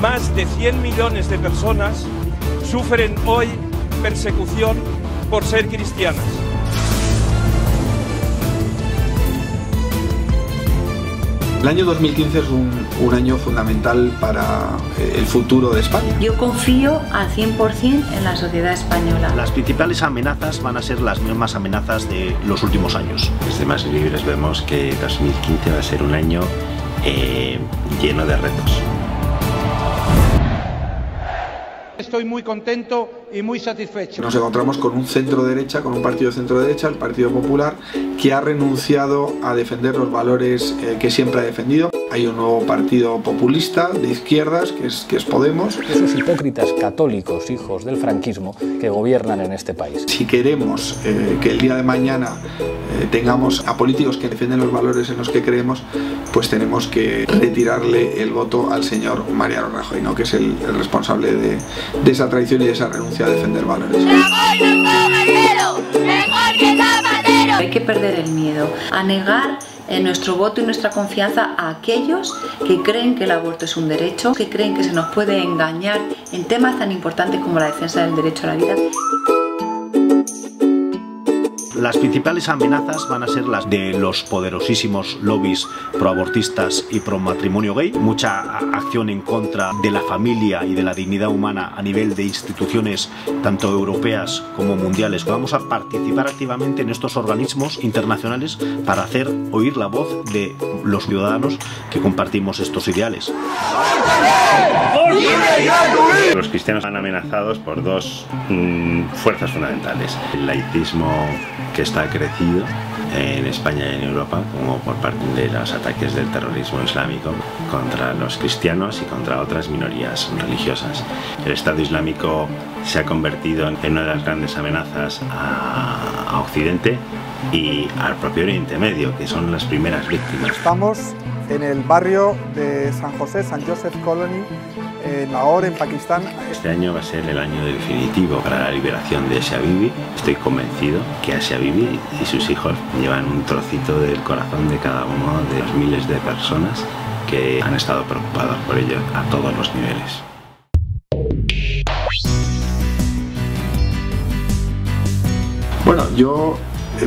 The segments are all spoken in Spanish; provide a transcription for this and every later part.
más de 100 millones de personas sufren hoy persecución por ser cristianas. El año 2015 es un, un, año fundamental para eh, el futuro de España. Yo confío al 100% en la sociedad española. Las principales amenazas van a ser las mismas amenazas de los últimos años. Desde Más Libres vemos que 2015 va a ser un año eh, lleno de retos. Estoy muy contento y muy satisfecho. Nos encontramos con un centro derecha, con un partido centro derecha, el Partido Popular, que ha renunciado a defender los valores eh, que siempre ha defendido. Hay un nuevo partido populista de izquierdas, que es, que es Podemos. Esos hipócritas católicos, hijos del franquismo, que gobiernan en este país. Si queremos eh, que el día de mañana eh, tengamos a políticos que defienden los valores en los que creemos, pues tenemos que retirarle el voto al señor Mariano Rajoy, ¿no? que es el, el responsable de, de esa traición y de esa renuncia a defender valores. Hay que perder el miedo, a negar en nuestro voto y nuestra confianza a aquellos que creen que el aborto es un derecho, que creen que se nos puede engañar en temas tan importantes como la defensa del derecho a la vida. Las principales amenazas van a ser las de los poderosísimos lobbies proabortistas y pro matrimonio gay, mucha acción en contra de la familia y de la dignidad humana a nivel de instituciones tanto europeas como mundiales. Vamos a participar activamente en estos organismos internacionales para hacer oír la voz de los ciudadanos que compartimos estos ideales. Cristianos están amenazados por dos mmm, fuerzas fundamentales. El laicismo que está crecido en España y en Europa como por parte de los ataques del terrorismo islámico contra los cristianos y contra otras minorías religiosas. El Estado Islámico se ha convertido en una de las grandes amenazas a Occidente y al propio Oriente Medio, que son las primeras víctimas. Estamos en el barrio de San José, San Joseph Colony, en Lahore, en Pakistán. Este año va a ser el año definitivo para la liberación de Asia Bibi. Estoy convencido que Asia Bibi y sus hijos llevan un trocito del corazón de cada uno de los miles de personas que han estado preocupados por ello a todos los niveles. Bueno, yo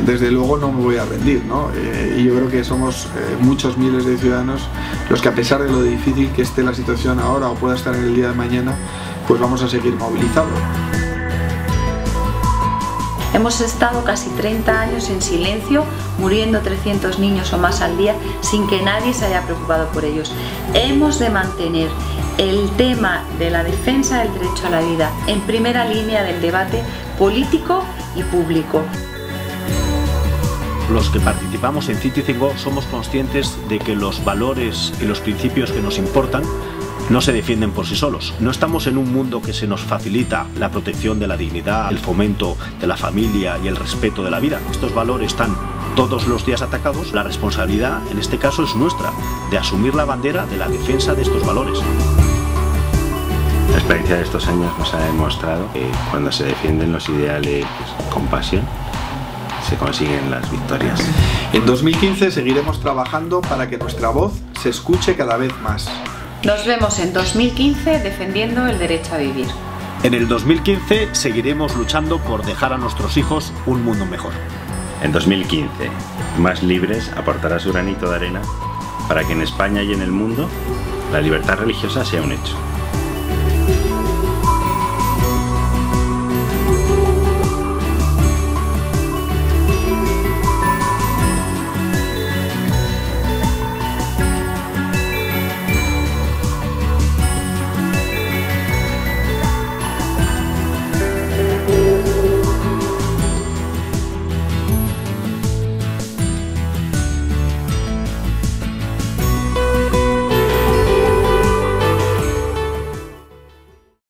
desde luego no me voy a rendir, ¿no? Eh, y yo creo que somos eh, muchos miles de ciudadanos los que a pesar de lo difícil que esté la situación ahora o pueda estar en el día de mañana, pues vamos a seguir movilizados. Hemos estado casi 30 años en silencio, muriendo 300 niños o más al día sin que nadie se haya preocupado por ellos. Hemos de mantener el tema de la defensa del derecho a la vida en primera línea del debate político y público. Los que participamos en Citizen Go somos conscientes de que los valores y los principios que nos importan no se defienden por sí solos. No estamos en un mundo que se nos facilita la protección de la dignidad, el fomento de la familia y el respeto de la vida. Estos valores están todos los días atacados. La responsabilidad en este caso es nuestra, de asumir la bandera de la defensa de estos valores. La experiencia de estos años nos ha demostrado que cuando se defienden los ideales con pasión, se consiguen las victorias. En 2015 seguiremos trabajando para que nuestra voz se escuche cada vez más. Nos vemos en 2015 defendiendo el derecho a vivir. En el 2015 seguiremos luchando por dejar a nuestros hijos un mundo mejor. En 2015, Más Libres aportará su granito de arena para que en España y en el mundo la libertad religiosa sea un hecho.